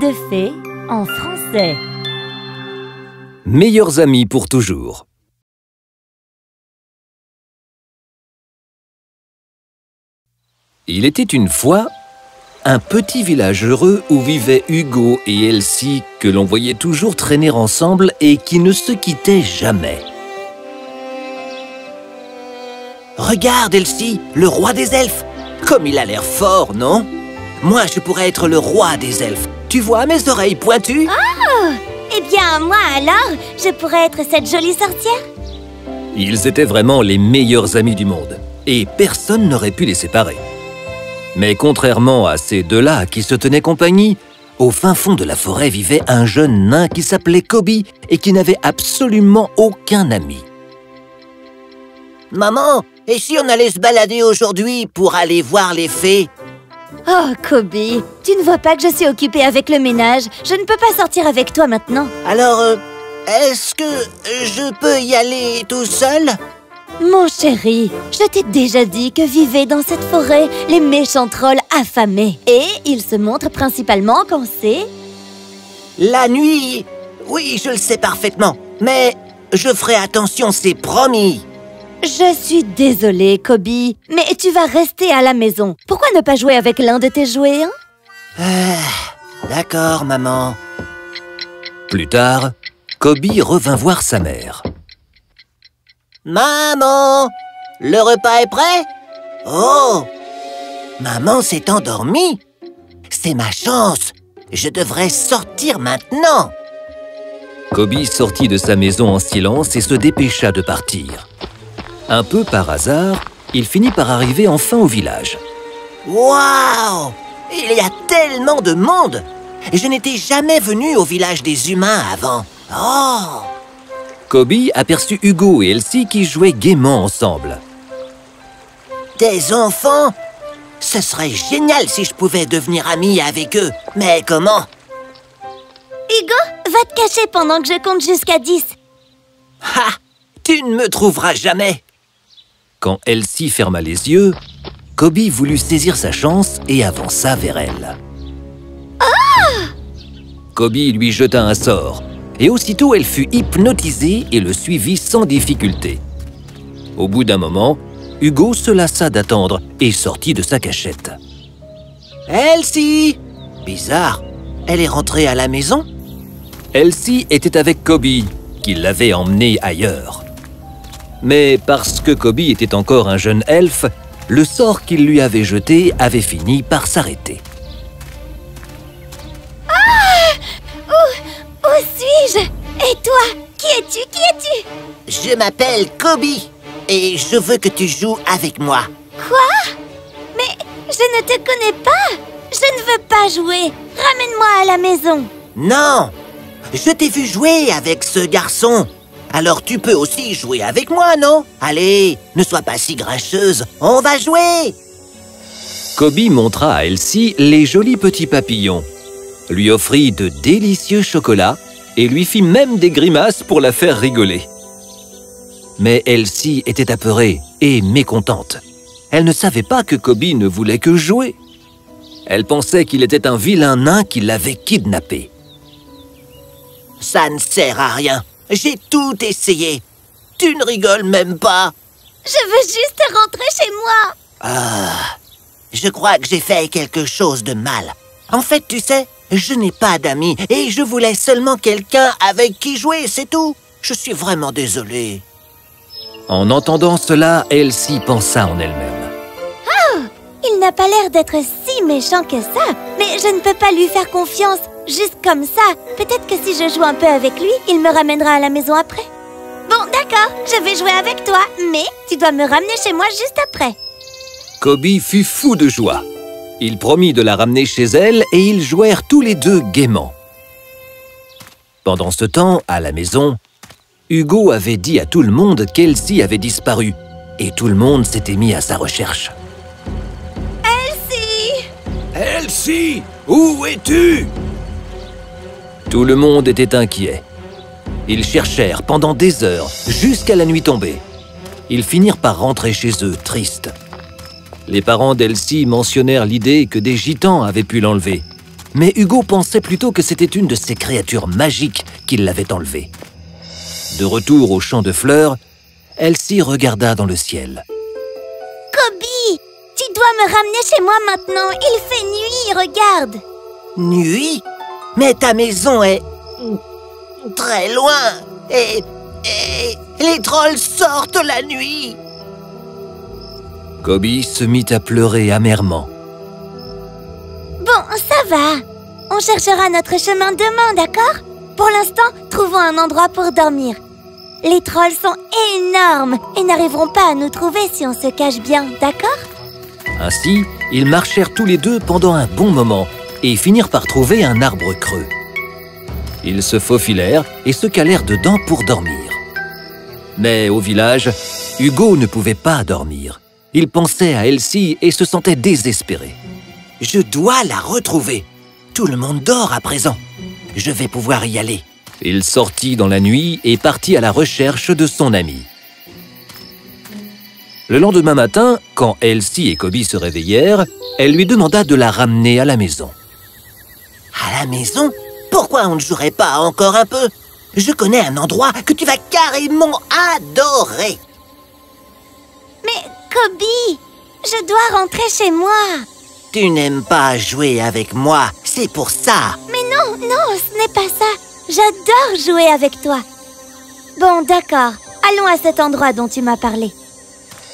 De fées en français. Meilleurs amis pour toujours. Il était une fois un petit village heureux où vivaient Hugo et Elsie que l'on voyait toujours traîner ensemble et qui ne se quittaient jamais. Regarde, Elsie, le roi des elfes Comme il a l'air fort, non? Moi, je pourrais être le roi des elfes. Tu vois mes oreilles pointues? Oh Eh bien, moi alors, je pourrais être cette jolie sorcière? Ils étaient vraiment les meilleurs amis du monde, et personne n'aurait pu les séparer. Mais contrairement à ces deux-là qui se tenaient compagnie, au fin fond de la forêt vivait un jeune nain qui s'appelait Kobe et qui n'avait absolument aucun ami. Maman, et si on allait se balader aujourd'hui pour aller voir les fées? Oh, Kobe, tu ne vois pas que je suis occupée avec le ménage. Je ne peux pas sortir avec toi maintenant. Alors, euh, est-ce que je peux y aller tout seul? Mon chéri, je t'ai déjà dit que vivaient dans cette forêt les méchants trolls affamés. Et ils se montrent principalement quand c'est... La nuit. Oui, je le sais parfaitement, mais je ferai attention, c'est promis Je suis désolée, Kobe, mais tu vas rester à la maison. Pourquoi ne pas jouer avec l'un de tes jouets, hein? Ah, D'accord, maman. Plus tard, Kobe revint voir sa mère. Maman Le repas est prêt? Oh! Maman s'est endormie. C'est ma chance. Je devrais sortir maintenant. Kobe sortit de sa maison en silence et se dépêcha de partir. Un peu par hasard, il finit par arriver enfin au village. Waouh Il y a tellement de monde Je n'étais jamais venu au village des humains avant. Oh Kobe aperçut Hugo et Elsie qui jouaient gaiement ensemble. Des enfants Ce serait génial si je pouvais devenir ami avec eux. Mais comment? Hugo, va te cacher pendant que je compte jusqu'à 10 Ha Tu ne me trouveras jamais Quand Elsie ferma les yeux, Kobe voulut saisir sa chance et avança vers elle. Kobe lui jeta un sort, et aussitôt elle fut hypnotisée et le suivit sans difficulté. Au bout d'un moment, Hugo se lassa d'attendre et sortit de sa cachette. Elsie Bizarre, elle est rentrée à la maison? Elsie était avec Kobe, qui l'avait emmenée ailleurs. Mais parce que Kobe était encore un jeune elfe, le sort qu'il lui avait jeté avait fini par s'arrêter. Où suis-je? Et toi Qui es-tu? Qui es-tu? Je m'appelle Kobe et je veux que tu joues avec moi. Quoi? Mais je ne te connais pas. Je ne veux pas jouer. Ramène-moi à la maison. Non Je t'ai vu jouer avec ce garçon. Alors tu peux aussi jouer avec moi, non? Allez, ne sois pas si grincheuse, on va jouer Kobe montra à Elsie les jolis petits papillons, lui offrit de délicieux chocolats et lui fit même des grimaces pour la faire rigoler. Mais Elsie était apeurée et mécontente. Elle ne savait pas que Kobe ne voulait que jouer. Elle pensait qu'il était un vilain nain qui l'avait kidnappé. Ça ne sert à rien. J'ai tout essayé. Tu ne rigoles même pas. Je veux juste rentrer chez moi Ah, je crois que j'ai fait quelque chose de mal. En fait, tu sais, je n'ai pas d'amis et je voulais seulement quelqu'un avec qui jouer, c'est tout. Je suis vraiment désolée. En entendant cela, Elsie pensa en elle-même. Il n'a pas l'air d'être si méchant que ça Mais je ne peux pas lui faire confiance Juste comme ça Peut-être que si je joue un peu avec lui, il me ramènera à la maison après Bon, d'accord, je vais jouer avec toi Mais tu dois me ramener chez moi juste après Kobe fut fou de joie. Il promit de la ramener chez elle et ils jouèrent tous les deux gaiement. Pendant ce temps, à la maison, Hugo avait dit à tout le monde qu'Elsie avait disparu et tout le monde s'était mis à sa recherche. Elsie Elsie, où es-tu? Tout le monde était inquiet. Ils cherchèrent pendant des heures, jusqu'à la nuit tombée. Ils finirent par rentrer chez eux, tristes. Les parents d'Elsie mentionnèrent l'idée que des gitans avaient pu l'enlever. mais Hugo pensait plutôt que c'était une de ces créatures magiques qui l'avait enlevée. De retour au champ de fleurs, Elsie regarda dans le ciel. Kobe, tu dois me ramener chez moi maintenant. Il fait nuit, regarde. Nuit? Mais ta maison est... très loin. Et... et les trolls sortent la nuit. Kobe se mit à pleurer amèrement. Bon, ça va. On cherchera notre chemin demain, d'accord? Pour l'instant, trouvons un endroit pour dormir. Les trolls sont énormes et n'arriveront pas à nous trouver si on se cache bien, d'accord? Ainsi, ils marchèrent tous les deux pendant un bon moment et finirent par trouver un arbre creux. Ils se faufilèrent et se calèrent dedans pour dormir. Mais au village, Hugo ne pouvait pas dormir. Il pensait à Elsie et se sentait désespéré. Je dois la retrouver. Tout le monde dort à présent. Je vais pouvoir y aller. Il sortit dans la nuit et partit à la recherche de son ami. Le lendemain matin, quand Elsie et Kobe se réveillèrent, elle lui demanda de la ramener à la maison. À la maison Pourquoi on ne jouerait pas encore un peu Je connais un endroit que tu vas carrément adorer. Mais Kobe, je dois rentrer chez moi. Tu n'aimes pas jouer avec moi, c'est pour ça. Mais non, non, ce n'est pas ça. J'adore jouer avec toi. Bon, d'accord. Allons à cet endroit dont tu m'as parlé.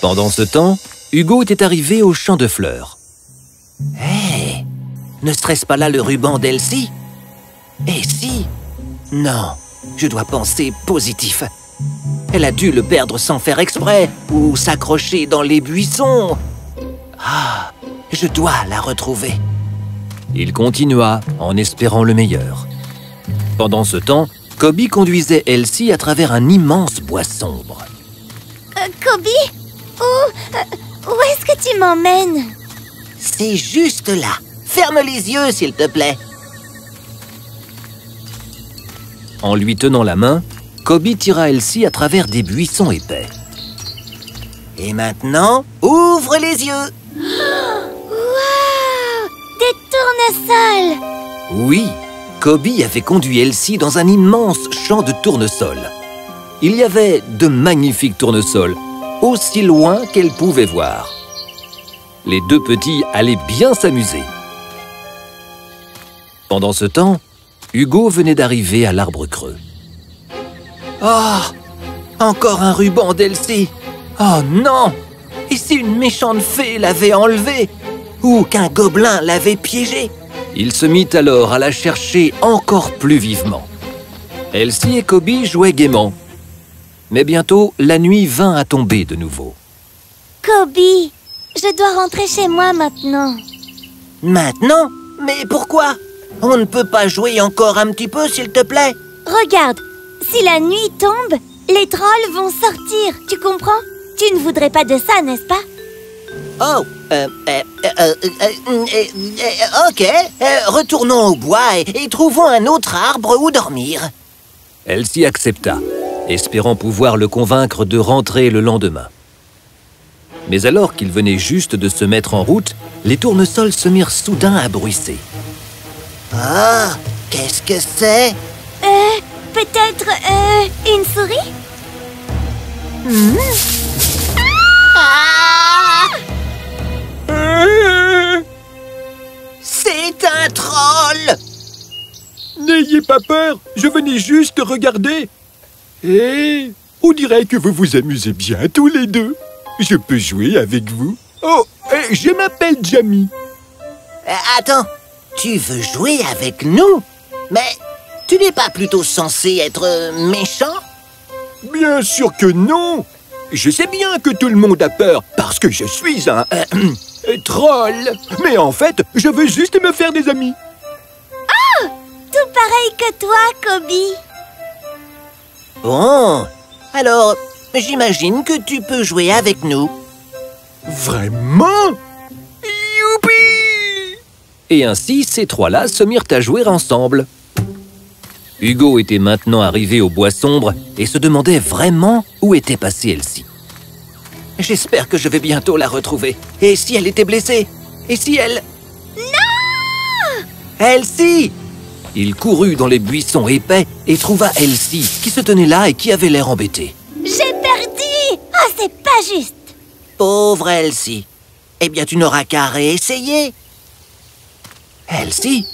Pendant ce temps, Hugo était arrivé au champ de fleurs. Hé Ne serait-ce pas là le ruban d'Elsie Et si? Non, je dois penser positif. Elle a dû le perdre sans faire exprès, ou s'accrocher dans les buissons. Ah, je dois la retrouver. Il continua en espérant le meilleur. Pendant ce temps, Kobe conduisait Elsie à travers un immense bois sombre. Euh, Kobe Où, euh, où est-ce que tu m'emmènes? C'est juste là. Ferme les yeux, s'il te plaît. En lui tenant la main, Kobe tira Elsie à travers des buissons épais. Et maintenant, ouvre les yeux. Waouh Des tournesols Oui, Kobe avait conduit Elsie dans un immense champ de tournesols. Il y avait de magnifiques tournesols, aussi loin qu'elle pouvait voir. Les deux petits allaient bien s'amuser. Pendant ce temps, Hugo venait d'arriver à l'arbre creux. Oh Encore un ruban d'Elsie Oh non Et si une méchante fée l'avait enlevé Ou qu'un gobelin l'avait piégé Il se mit alors à la chercher encore plus vivement. Elsie et Kobe jouaient gaiement. Mais bientôt, la nuit vint à tomber de nouveau. Kobe, je dois rentrer chez moi maintenant. Maintenant? Mais pourquoi? On ne peut pas jouer encore un petit peu, s'il te plaît Regarde, si la nuit tombe, les trolls vont sortir, tu comprends? Tu ne voudrais pas de ça, n'est-ce pas? Oh, euh, euh, euh, euh, euh, ok. Euh, retournons au bois et, et trouvons un autre arbre où dormir. Elsie accepta, espérant pouvoir le convaincre de rentrer le lendemain. Mais alors qu'il venait juste de se mettre en route, les tournesols se mirent soudain à bruisser. Ah, qu'est-ce que c'est? Euh, peut-être, euh, une souris? Ah C'est un troll N'ayez pas peur, je venais juste regarder. Et on dirait que vous vous amusez bien tous les deux. Je peux jouer avec vous. Oh, et je m'appelle Jamie. Euh, Attends, tu veux jouer avec nous? Mais tu n'es pas plutôt censé être euh, méchant? Bien sûr que non. Je sais bien que tout le monde a peur parce que je suis un euh, euh, troll. Mais en fait, je veux juste me faire des amis. Tout pareil que toi, Kobe Bon, alors j'imagine que tu peux jouer avec nous. Vraiment? Et ainsi, ces trois-là se mirent à jouer ensemble. Hugo était maintenant arrivé au bois sombre et se demandait vraiment où était passée Elsie. J'espère que je vais bientôt la retrouver. Et si elle était blessée? Et si elle... Elsie Il courut dans les buissons épais et trouva Elsie, qui se tenait là et qui avait l'air embêtée. J'ai perdu Oh, c'est pas juste Pauvre Elsie. Eh bien, tu n'auras qu'à réessayer. Elsie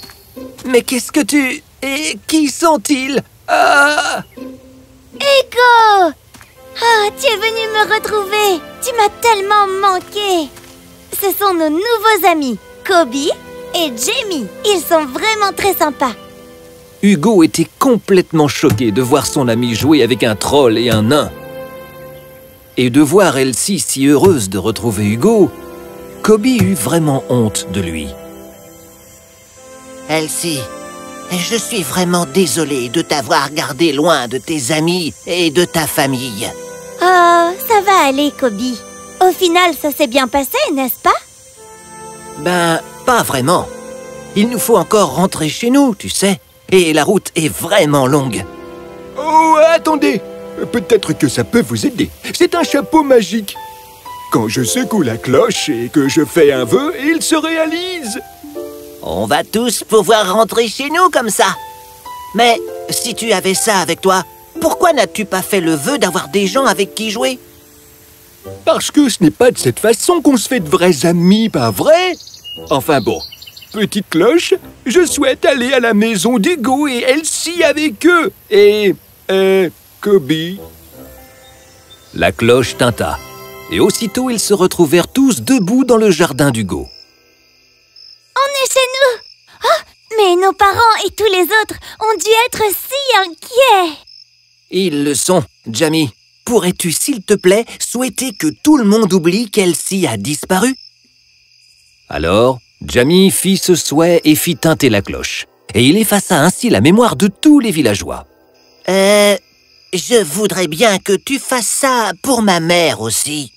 Mais qu'est-ce que tu... Et qui sont-ils? Ah Ego Oh, tu es venu me retrouver Tu m'as tellement manqué Ce sont nos nouveaux amis, Kobe et Jamie. Ils sont vraiment très sympas. Hugo était complètement choqué de voir son ami jouer avec un troll et un nain. Et de voir Elsie si heureuse de retrouver Hugo, Kobe eut vraiment honte de lui. Elsie, je suis vraiment désolé de t'avoir gardé loin de tes amis et de ta famille. Oh, ça va aller, Kobe. Au final, ça s'est bien passé, n'est-ce pas? Ben, pas vraiment. Il nous faut encore rentrer chez nous, tu sais. Et la route est vraiment longue. Oh, attendez Peut-être que ça peut vous aider. C'est un chapeau magique. Quand je secoue la cloche et que je fais un vœu, il se réalise. On va tous pouvoir rentrer chez nous comme ça. Mais si tu avais ça avec toi, pourquoi n'as-tu pas fait le vœu d'avoir des gens avec qui jouer? Parce que ce n'est pas de cette façon qu'on se fait de vrais amis, pas vrai? Enfin bon, petite cloche, je souhaite aller à la maison d'Hugo et Elsie avec eux. Et... euh... Kobe La cloche tinta, et aussitôt ils se retrouvèrent tous debout dans le jardin d'Hugo. On est chez nous Oh, mais nos parents et tous les autres ont dû être si inquiets Ils le sont, Jamie. Pourrais-tu, s'il te plaît, souhaiter que tout le monde oublie qu'Elsie a disparu Alors, Jamie fit ce souhait et fit tinter la cloche, et il effaça ainsi la mémoire de tous les villageois. Euh... Je voudrais bien que tu fasses ça pour ma mère aussi.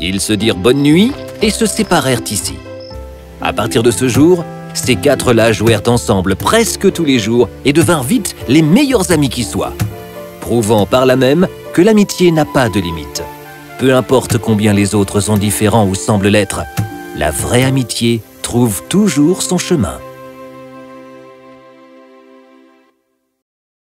Ils se dirent bonne nuit et se séparèrent ici. À partir de ce jour, ces quatre-là jouèrent ensemble presque tous les jours et devinrent vite les meilleurs amis qui soient, prouvant par là même que l'amitié n'a pas de limite. Peu importe combien les autres sont différents ou semblent l'être, la vraie amitié trouve toujours son chemin.